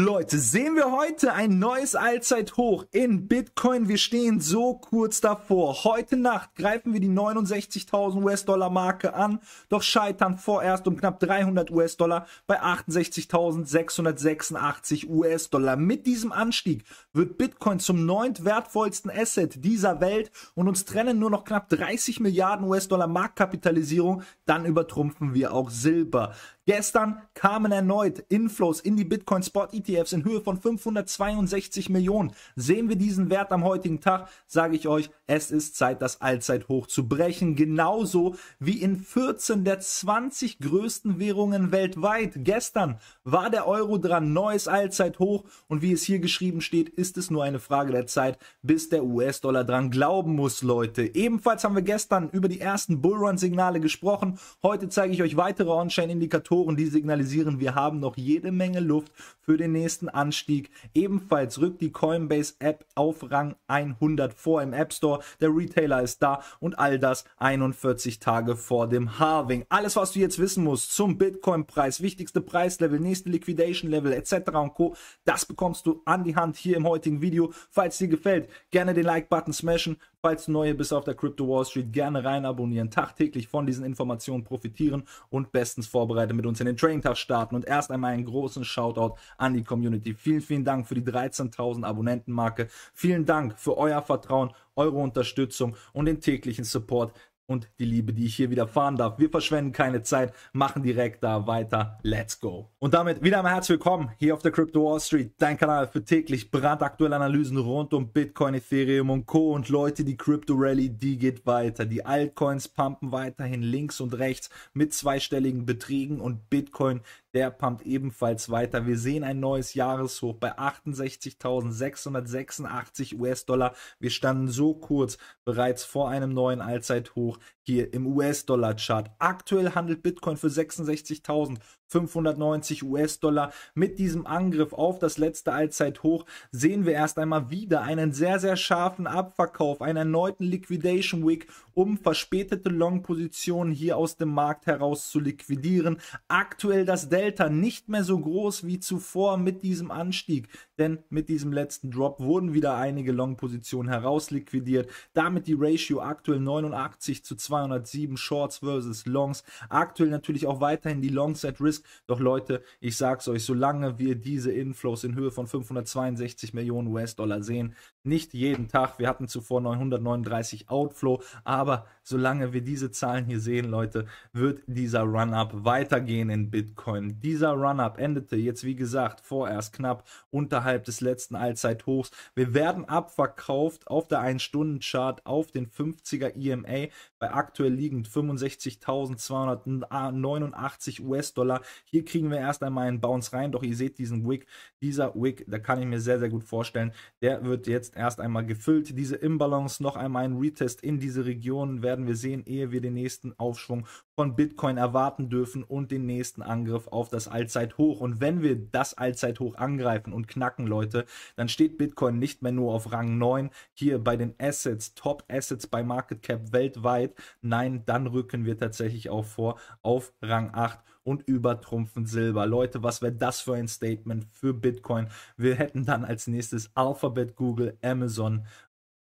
Leute, sehen wir heute ein neues Allzeithoch in Bitcoin. Wir stehen so kurz davor. Heute Nacht greifen wir die 69.000 US-Dollar Marke an, doch scheitern vorerst um knapp 300 US-Dollar bei 68.686 US-Dollar. Mit diesem Anstieg wird Bitcoin zum neunt wertvollsten Asset dieser Welt und uns trennen nur noch knapp 30 Milliarden US-Dollar Marktkapitalisierung. Dann übertrumpfen wir auch Silber. Gestern kamen erneut Inflows in die Bitcoin Spot ETFs in Höhe von 562 Millionen. Sehen wir diesen Wert am heutigen Tag, sage ich euch, es ist Zeit, das Allzeithoch zu brechen. Genauso wie in 14 der 20 größten Währungen weltweit. Gestern war der Euro dran, neues Allzeithoch. Und wie es hier geschrieben steht, ist es nur eine Frage der Zeit, bis der US-Dollar dran glauben muss, Leute. Ebenfalls haben wir gestern über die ersten Bullrun-Signale gesprochen. Heute zeige ich euch weitere On-Chain-Indikatoren Indikatoren, die signalisieren, wir haben noch jede Menge Luft für den nächsten Anstieg. Ebenfalls rückt die Coinbase App auf Rang 100 vor im App Store. Der Retailer ist da und all das 41 Tage vor dem Halving. Alles, was du jetzt wissen musst zum Bitcoin-Preis, wichtigste Preislevel, nächste Liquidation-Level etc. und Co., das bekommst du an die Hand hier im heutigen Video. Falls dir gefällt, gerne den Like-Button smashen. Falls du neu bist auf der Crypto Wall Street, gerne rein abonnieren, tagtäglich von diesen Informationen profitieren und bestens vorbereitet mit uns in den Trading Tag starten. Und erst einmal einen großen Shoutout an die Community. Vielen, vielen Dank für die 13.000 Abonnentenmarke. Vielen Dank für euer Vertrauen, eure Unterstützung und den täglichen Support und die Liebe, die ich hier wieder fahren darf. Wir verschwenden keine Zeit, machen direkt da weiter. Let's go. Und damit wieder einmal herzlich willkommen hier auf der Crypto Wall Street, dein Kanal für täglich brandaktuelle Analysen rund um Bitcoin, Ethereum und Co. Und Leute, die Crypto Rally, die geht weiter. Die Altcoins pumpen weiterhin links und rechts mit zweistelligen Beträgen und Bitcoin der pumpt ebenfalls weiter. Wir sehen ein neues Jahreshoch bei 68.686 US-Dollar. Wir standen so kurz bereits vor einem neuen Allzeithoch hier im US-Dollar-Chart. Aktuell handelt Bitcoin für 66.590 US-Dollar. Mit diesem Angriff auf das letzte Allzeithoch sehen wir erst einmal wieder einen sehr, sehr scharfen Abverkauf, einen erneuten Liquidation Week, um verspätete Long-Positionen hier aus dem Markt heraus zu liquidieren. Aktuell das Delta nicht mehr so groß wie zuvor mit diesem Anstieg, denn mit diesem letzten Drop wurden wieder einige Long-Positionen herausliquidiert. Damit die Ratio aktuell 89 zu 2 207 Shorts versus Longs. Aktuell natürlich auch weiterhin die Longs at Risk. Doch Leute, ich sag's euch, solange wir diese Inflows in Höhe von 562 Millionen US-Dollar sehen, nicht jeden Tag, wir hatten zuvor 939 Outflow, aber solange wir diese Zahlen hier sehen, Leute, wird dieser Run-Up weitergehen in Bitcoin. Dieser Run-Up endete jetzt, wie gesagt, vorerst knapp unterhalb des letzten Allzeithochs. Wir werden abverkauft auf der 1-Stunden-Chart auf den 50er EMA bei aktuell liegend 65.289 US-Dollar. Hier kriegen wir erst einmal einen Bounce rein, doch ihr seht diesen Wick. Dieser Wick, da kann ich mir sehr, sehr gut vorstellen, der wird jetzt erst einmal gefüllt. Diese Imbalance, noch einmal ein Retest in diese Region werden wir sehen, ehe wir den nächsten Aufschwung von Bitcoin erwarten dürfen und den nächsten Angriff auf das Allzeithoch. Und wenn wir das Allzeithoch angreifen und knacken, Leute, dann steht Bitcoin nicht mehr nur auf Rang 9 hier bei den Assets, Top Assets bei Market Cap weltweit. Nein, dann rücken wir tatsächlich auch vor auf Rang 8 und übertrumpfen Silber. Leute, was wäre das für ein Statement für Bitcoin? Wir hätten dann als nächstes Alphabet, Google, Amazon,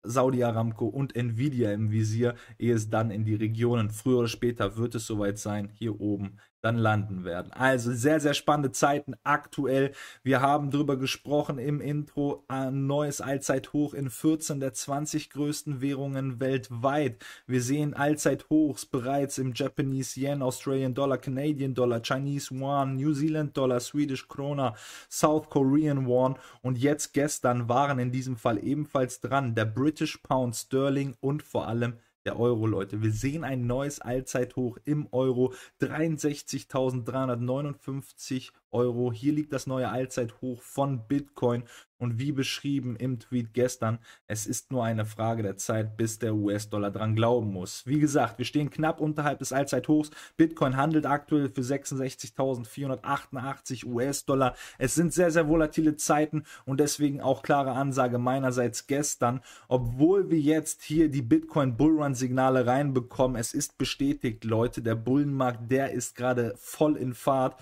Saudi Aramco und Nvidia im Visier, ehe es dann in die Regionen. Früher oder später wird es soweit sein, hier oben dann landen werden. Also sehr, sehr spannende Zeiten aktuell. Wir haben darüber gesprochen im Intro, ein neues Allzeithoch in 14 der 20 größten Währungen weltweit. Wir sehen Allzeithochs bereits im Japanese Yen, Australian Dollar, Canadian Dollar, Chinese Yuan, New Zealand Dollar, Swedish Krona, South Korean Won und jetzt gestern waren in diesem Fall ebenfalls dran der British Pound Sterling und vor allem der Euro, Leute. Wir sehen ein neues Allzeithoch im Euro. 63.359 Euro. Hier liegt das neue Allzeithoch von Bitcoin. Und wie beschrieben im Tweet gestern, es ist nur eine Frage der Zeit, bis der US-Dollar dran glauben muss. Wie gesagt, wir stehen knapp unterhalb des Allzeithochs. Bitcoin handelt aktuell für 66.488 US-Dollar. Es sind sehr, sehr volatile Zeiten und deswegen auch klare Ansage meinerseits gestern. Obwohl wir jetzt hier die Bitcoin Bullrun-Signale reinbekommen, es ist bestätigt, Leute, der Bullenmarkt, der ist gerade voll in Fahrt.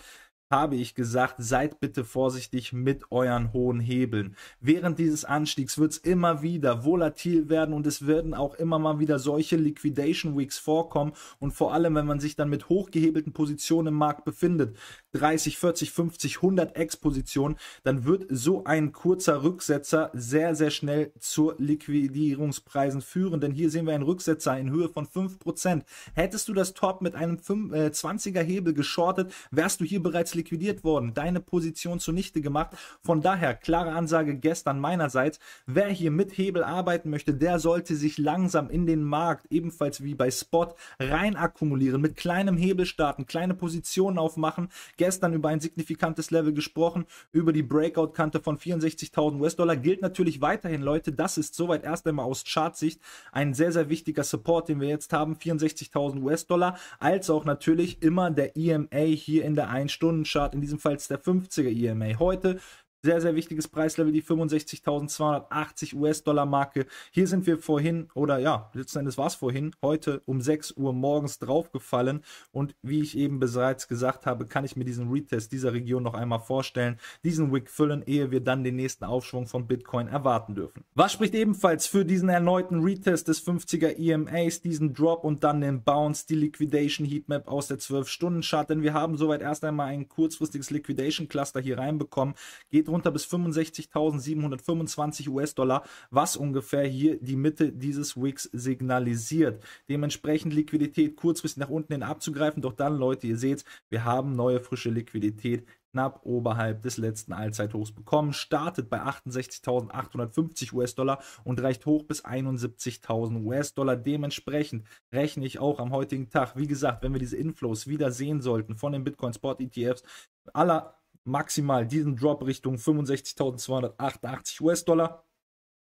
Habe ich gesagt, seid bitte vorsichtig mit euren hohen Hebeln. Während dieses Anstiegs wird es immer wieder volatil werden und es werden auch immer mal wieder solche Liquidation Weeks vorkommen und vor allem, wenn man sich dann mit hochgehebelten Positionen im Markt befindet, 30, 40, 50, 100 X-Positionen, dann wird so ein kurzer Rücksetzer sehr, sehr schnell zur Liquidierungspreisen führen, denn hier sehen wir einen Rücksetzer in Höhe von 5%. Hättest du das Top mit einem 5, äh, 20er Hebel geschortet, wärst du hier bereits liquidiert worden, deine Position zunichte gemacht. Von daher, klare Ansage gestern meinerseits, wer hier mit Hebel arbeiten möchte, der sollte sich langsam in den Markt, ebenfalls wie bei Spot, rein akkumulieren, mit kleinem Hebel starten, kleine Positionen aufmachen. Gestern über ein signifikantes Level gesprochen, über die Breakout-Kante von 64.000 US-Dollar. Gilt natürlich weiterhin, Leute, das ist soweit erst einmal aus Chartsicht ein sehr, sehr wichtiger Support, den wir jetzt haben, 64.000 US-Dollar, als auch natürlich immer der EMA hier in der 1-Stunden- Chart, in diesem Fall der 50er EMA. Heute sehr, sehr wichtiges Preislevel, die 65.280 US-Dollar Marke. Hier sind wir vorhin, oder ja, letzten Endes war es vorhin, heute um 6 Uhr morgens draufgefallen. Und wie ich eben bereits gesagt habe, kann ich mir diesen Retest dieser Region noch einmal vorstellen, diesen Wick füllen, ehe wir dann den nächsten Aufschwung von Bitcoin erwarten dürfen. Was spricht ebenfalls für diesen erneuten Retest des 50er EMAs, diesen Drop und dann den Bounce, die Liquidation Heatmap aus der 12-Stunden-Chart? Denn wir haben soweit erst einmal ein kurzfristiges Liquidation Cluster hier reinbekommen. Geht runter bis 65.725 US-Dollar, was ungefähr hier die Mitte dieses Wicks signalisiert. Dementsprechend Liquidität kurzfristig nach unten hin abzugreifen, doch dann, Leute, ihr seht, wir haben neue frische Liquidität knapp oberhalb des letzten Allzeithochs bekommen, startet bei 68.850 US-Dollar und reicht hoch bis 71.000 US-Dollar. Dementsprechend rechne ich auch am heutigen Tag, wie gesagt, wenn wir diese Inflows wieder sehen sollten von den Bitcoin Spot ETFs, aller maximal diesen Drop Richtung 65.288 US-Dollar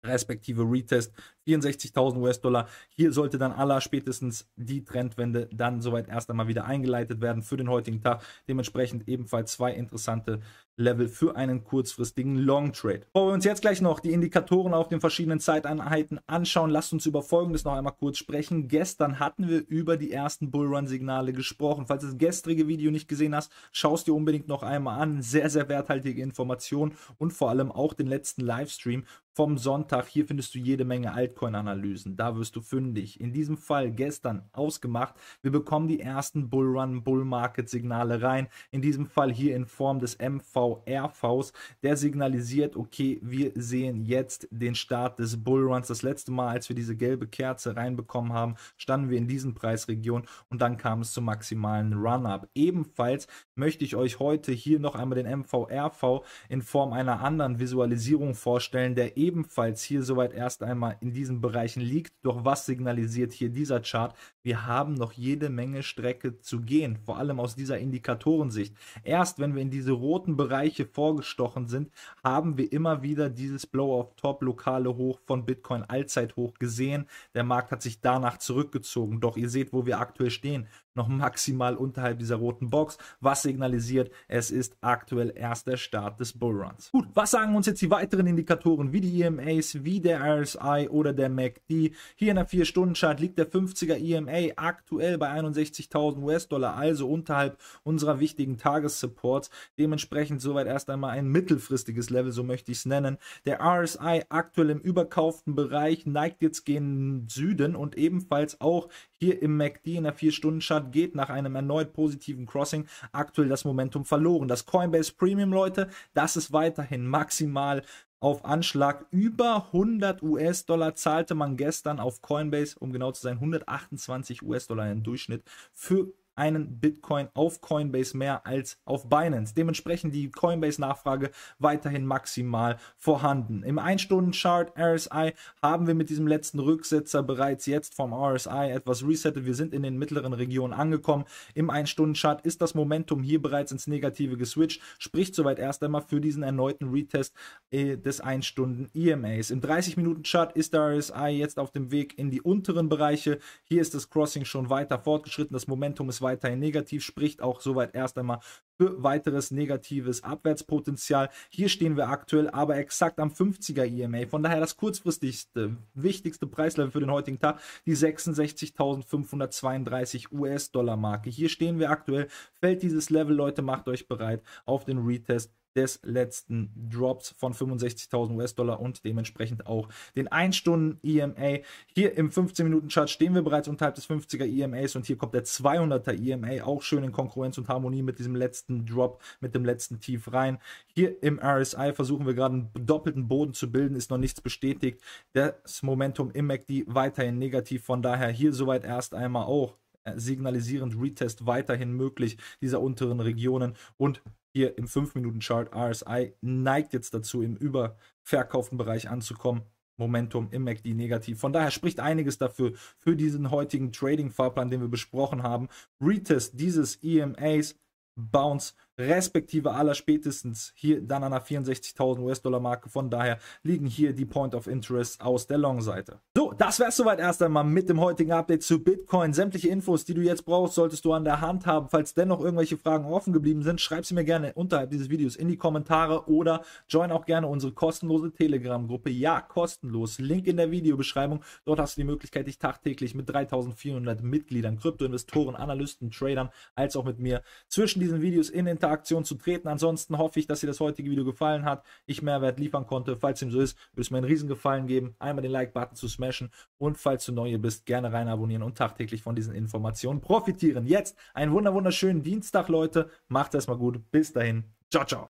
respektive Retest 64.000 US-Dollar. Hier sollte dann aller spätestens die Trendwende dann soweit erst einmal wieder eingeleitet werden für den heutigen Tag. Dementsprechend ebenfalls zwei interessante Level für einen kurzfristigen Long Trade. Bevor wir uns jetzt gleich noch die Indikatoren auf den verschiedenen Zeiteinheiten anschauen, lasst uns über Folgendes noch einmal kurz sprechen. Gestern hatten wir über die ersten Bullrun-Signale gesprochen. Falls du das gestrige Video nicht gesehen hast, schaust dir unbedingt noch einmal an. Sehr, sehr werthaltige Informationen und vor allem auch den letzten Livestream vom Sonntag. Hier findest du jede Menge Altcoin-Analysen. Da wirst du fündig. In diesem Fall gestern ausgemacht. Wir bekommen die ersten Bullrun, Bull-Market-Signale rein. In diesem Fall hier in Form des MVRVs. Der signalisiert, okay, wir sehen jetzt den Start des Bullruns. Das letzte Mal, als wir diese gelbe Kerze reinbekommen haben, standen wir in diesen Preisregionen und dann kam es zum maximalen Run-Up. Ebenfalls möchte ich euch heute hier noch einmal den MVRV in Form einer anderen Visualisierung vorstellen, der ebenfalls hier soweit erst einmal in diesen Bereichen liegt. Doch was signalisiert hier dieser Chart? Wir haben noch jede Menge Strecke zu gehen, vor allem aus dieser Indikatorensicht. Erst wenn wir in diese roten Bereiche vorgestochen sind, haben wir immer wieder dieses Blow-off-Top lokale Hoch von Bitcoin Allzeithoch gesehen. Der Markt hat sich danach zurückgezogen. Doch ihr seht, wo wir aktuell stehen noch maximal unterhalb dieser roten Box, was signalisiert, es ist aktuell erst der Start des Bullruns. Gut, was sagen uns jetzt die weiteren Indikatoren, wie die EMAs, wie der RSI oder der MACD? Hier in der 4-Stunden-Chart liegt der 50er EMA aktuell bei 61.000 US-Dollar, also unterhalb unserer wichtigen Tagessupports. Dementsprechend soweit erst einmal ein mittelfristiges Level, so möchte ich es nennen. Der RSI aktuell im überkauften Bereich neigt jetzt gen Süden und ebenfalls auch hier im MACD in der 4-Stunden-Chart geht nach einem erneut positiven Crossing aktuell das Momentum verloren. Das Coinbase Premium, Leute, das ist weiterhin maximal auf Anschlag. Über 100 US-Dollar zahlte man gestern auf Coinbase, um genau zu sein, 128 US-Dollar im Durchschnitt für einen Bitcoin auf Coinbase mehr als auf Binance. Dementsprechend die Coinbase-Nachfrage weiterhin maximal vorhanden. Im 1-Stunden-Chart RSI haben wir mit diesem letzten Rücksetzer bereits jetzt vom RSI etwas resettet. Wir sind in den mittleren Regionen angekommen. Im 1-Stunden-Chart ist das Momentum hier bereits ins Negative geswitcht, spricht soweit erst einmal für diesen erneuten Retest äh, des 1-Stunden-EMAs. Im 30-Minuten-Chart ist der RSI jetzt auf dem Weg in die unteren Bereiche. Hier ist das Crossing schon weiter fortgeschritten. Das Momentum ist weiterhin negativ, spricht auch soweit erst einmal für weiteres negatives Abwärtspotenzial. Hier stehen wir aktuell aber exakt am 50er EMA. Von daher das kurzfristigste, wichtigste Preislevel für den heutigen Tag, die 66.532 US-Dollar Marke. Hier stehen wir aktuell. Fällt dieses Level, Leute, macht euch bereit auf den Retest des letzten Drops von 65.000 US-Dollar und dementsprechend auch den 1-Stunden-EMA. Hier im 15-Minuten-Chart stehen wir bereits unterhalb des 50er EMAs und hier kommt der 200er EMA auch schön in Konkurrenz und Harmonie mit diesem letzten Drop, mit dem letzten Tief rein. Hier im RSI versuchen wir gerade einen doppelten Boden zu bilden, ist noch nichts bestätigt. Das Momentum im MACD weiterhin negativ, von daher hier soweit erst einmal auch äh, signalisierend Retest weiterhin möglich dieser unteren Regionen und hier im 5-Minuten-Chart RSI neigt jetzt dazu, im überverkauften Bereich anzukommen. Momentum im MACD negativ. Von daher spricht einiges dafür, für diesen heutigen Trading-Fahrplan, den wir besprochen haben. Retest dieses EMAs, Bounce respektive aller spätestens hier dann an der 64.000 US-Dollar Marke. Von daher liegen hier die Point of Interest aus der Long-Seite. So, das wäre soweit erst einmal mit dem heutigen Update zu Bitcoin. Sämtliche Infos, die du jetzt brauchst, solltest du an der Hand haben. Falls dennoch irgendwelche Fragen offen geblieben sind, schreib sie mir gerne unterhalb dieses Videos in die Kommentare oder join auch gerne unsere kostenlose Telegram-Gruppe. Ja, kostenlos. Link in der Videobeschreibung. Dort hast du die Möglichkeit, dich tagtäglich mit 3400 Mitgliedern, Kryptoinvestoren, Analysten, Tradern als auch mit mir zwischen diesen Videos in den Interaktion zu treten. Ansonsten hoffe ich, dass dir das heutige Video gefallen hat, ich Mehrwert liefern konnte. Falls dem so ist, würde es mir einen riesen Gefallen geben, einmal den Like-Button zu smashen und falls du neu bist, gerne rein abonnieren und tagtäglich von diesen Informationen profitieren. Jetzt einen wunderschönen Dienstag, Leute. Macht es erstmal gut. Bis dahin. Ciao, ciao.